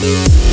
Thank